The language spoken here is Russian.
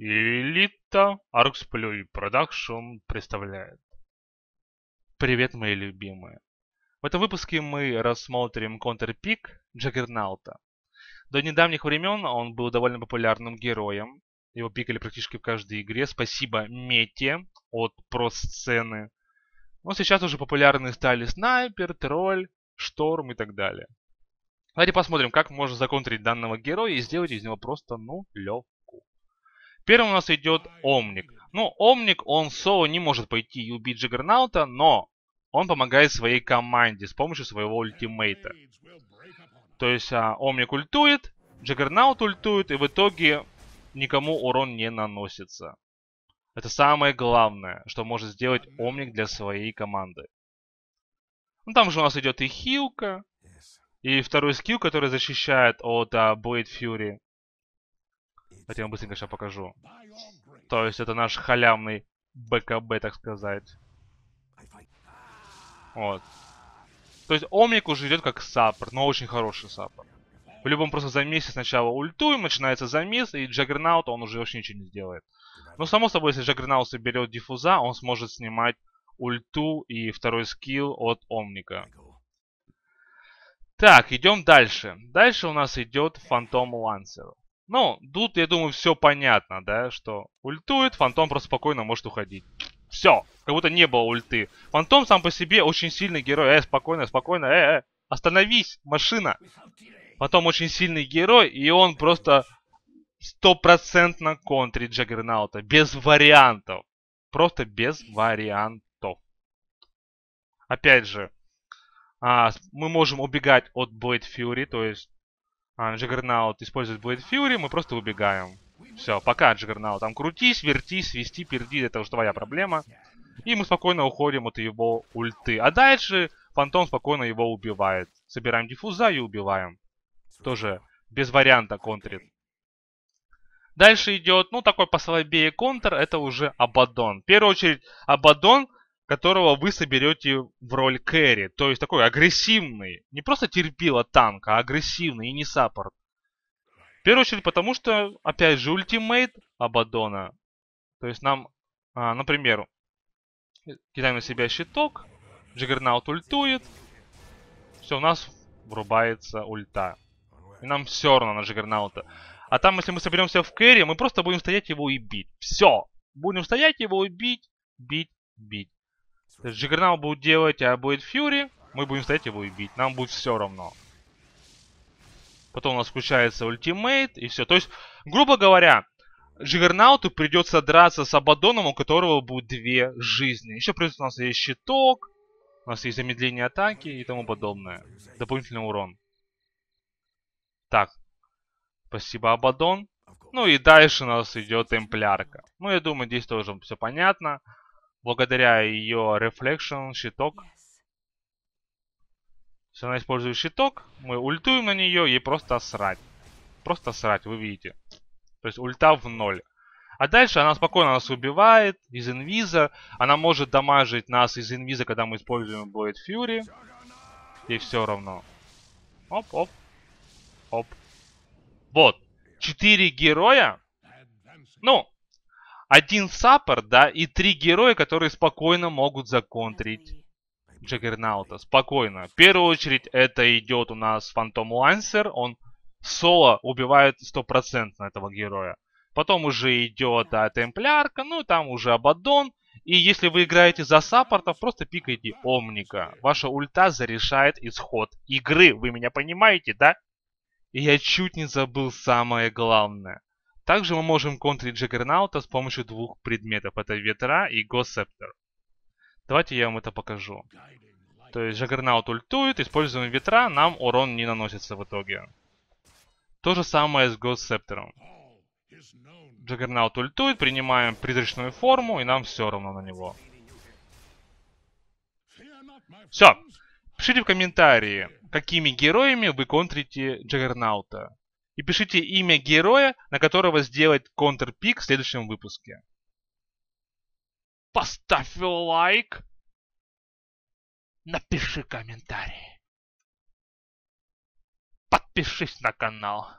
Элита Арксплюй Продакшн представляет. Привет, мои любимые. В этом выпуске мы рассмотрим контрпик Джаггернаута. До недавних времен он был довольно популярным героем. Его пикали практически в каждой игре. Спасибо Мете от про-сцены. Но сейчас уже популярны стали Снайпер, Тролль, Шторм и так далее. Давайте посмотрим, как можно законтрить данного героя и сделать из него просто, ну, легко. Первым у нас идет Омник. Ну, Омник, он соло не может пойти и убить Джиггернаута, но он помогает своей команде с помощью своего ультимейта. То есть а, Омник ультует, Джиггернаут ультует, и в итоге никому урон не наносится. Это самое главное, что может сделать Омник для своей команды. Ну, там же у нас идет и хилка, и второй скилл, который защищает от а, Blade Fury. Давайте я быстренько сейчас покажу. То есть это наш халявный БКБ, так сказать. Вот. То есть Омник уже идет как саппорт, но очень хороший саппорт. В любом просто замесе сначала ультуем, начинается замес, и Джаггернаут он уже вообще ничего не сделает. Но само собой, если Джаггернаут соберет диффуза, он сможет снимать ульту и второй скилл от Омника. Так, идем дальше. Дальше у нас идет Фантом Лансер. Ну, тут, я думаю, все понятно, да, что ультует, фантом просто спокойно может уходить. Все, как будто не было ульты. Фантом сам по себе очень сильный герой. Э, спокойно, спокойно, э, э, остановись, машина. Фантом очень сильный герой, и он просто стопроцентно контрит Джаггернаута. Без вариантов. Просто без вариантов. Опять же, а, мы можем убегать от Blade Fury, то есть Джиггернаут использует Blade Fury, мы просто убегаем. Все, пока, Джиггернаут. Там крутись, вертись, свести, перди, это уже твоя проблема. И мы спокойно уходим от его ульты. А дальше Фантом спокойно его убивает. Собираем диффуза и убиваем. Тоже без варианта контрит. Дальше идет, ну, такой послабее контр, это уже Абадон. В первую очередь, Абадон которого вы соберете в роль carry. То есть такой агрессивный. Не просто терпила танк, а агрессивный и не саппорт. В первую очередь потому, что, опять же, ultimate Абадона. То есть нам, а, например, кидаем на себя щиток, Джаггернаут ультует, все, у нас врубается ульта. И нам все равно на Джаггернаута. А там, если мы соберемся в carry, мы просто будем стоять его и бить. Все. Будем стоять его и бить, бить, бить. То будет делать, а будет Фьюри, мы будем стоять его и бить. Нам будет все равно. Потом у нас включается ультимейт и все. То есть, грубо говоря, Джиггернауту придется драться с Абадоном, у которого будет две жизни. Еще плюс у нас есть щиток, у нас есть замедление атаки и тому подобное. Дополнительный урон. Так. Спасибо, Абадон. Ну и дальше у нас идет темплярка. Ну, я думаю, здесь тоже все понятно благодаря ее Reflection щиток. Если она использует щиток, мы ультуем на нее и просто срать. Просто срать, вы видите. То есть ульта в ноль. А дальше она спокойно нас убивает из инвиза. Она может дамажить нас из инвиза, когда мы используем Blade Fury. И все равно. Оп, оп. Оп. Вот. Четыре героя. Ну, один саппорт, да, и три героя, которые спокойно могут законтрить Джаггернаута. Спокойно. В первую очередь это идет у нас Фантом Лансер. Он соло убивает стопроцентно этого героя. Потом уже идет а, Темплярка, ну там уже Абадон. И если вы играете за саппортов, просто пикайте Омника. Ваша ульта зарешает исход игры. Вы меня понимаете, да? И я чуть не забыл самое главное. Также мы можем контрить Джаггернаута с помощью двух предметов. Это ветра и Ghost Scepter. Давайте я вам это покажу. То есть Джаггернаут ультует, используем ветра, нам урон не наносится в итоге. То же самое с Ghost Scepter ом. Джаггернаут ультует, принимаем призрачную форму, и нам все равно на него. Все. Пишите в комментарии, какими героями вы контрите Джаггернаута и пишите имя героя, на которого сделать контрпик в следующем выпуске. Поставь лайк, напиши комментарий, подпишись на канал.